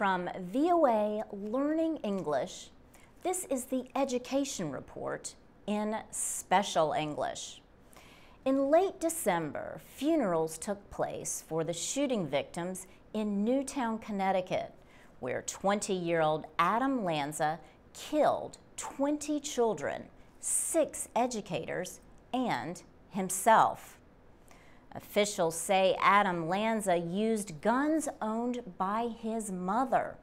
From VOA Learning English, this is the Education Report in Special English. In late December, funerals took place for the shooting victims in Newtown, Connecticut, where 20 year old Adam Lanza killed 20 children, six educators, and himself. Officials say Adam Lanza used guns owned by his mother,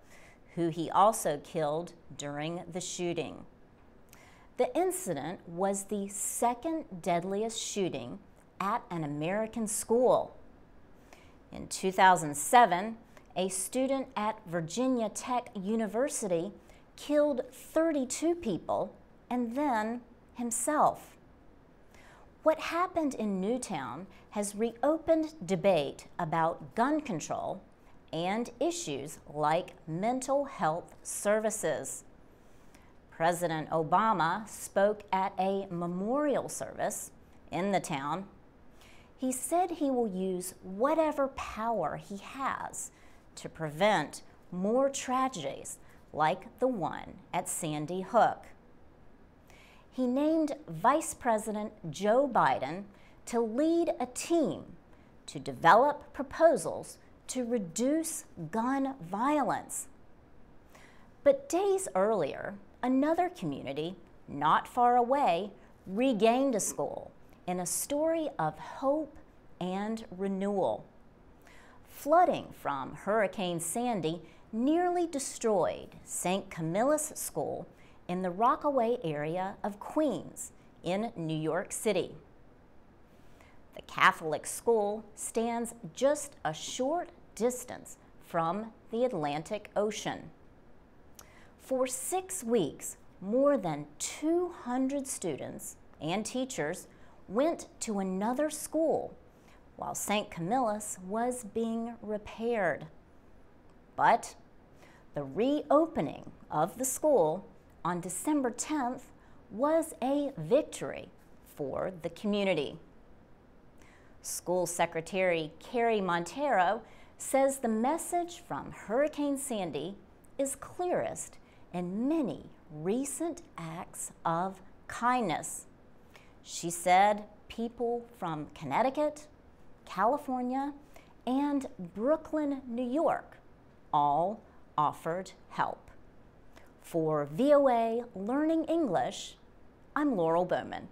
who he also killed during the shooting. The incident was the second deadliest shooting at an American school. In 2007, a student at Virginia Tech University killed 32 people and then himself. What happened in Newtown has reopened debate about gun control and issues like mental health services. President Obama spoke at a memorial service in the town. He said he will use whatever power he has to prevent more tragedies like the one at Sandy Hook he named Vice President Joe Biden to lead a team to develop proposals to reduce gun violence. But days earlier, another community not far away regained a school in a story of hope and renewal. Flooding from Hurricane Sandy nearly destroyed St. Camillus School in the Rockaway area of Queens in New York City. The Catholic school stands just a short distance from the Atlantic Ocean. For six weeks, more than 200 students and teachers went to another school while St. Camillus was being repaired. But the reopening of the school on December 10th was a victory for the community. School Secretary Kerry Montero says the message from Hurricane Sandy is clearest in many recent acts of kindness. She said people from Connecticut, California, and Brooklyn, New York all offered help. For VOA Learning English, I'm Laurel Bowman.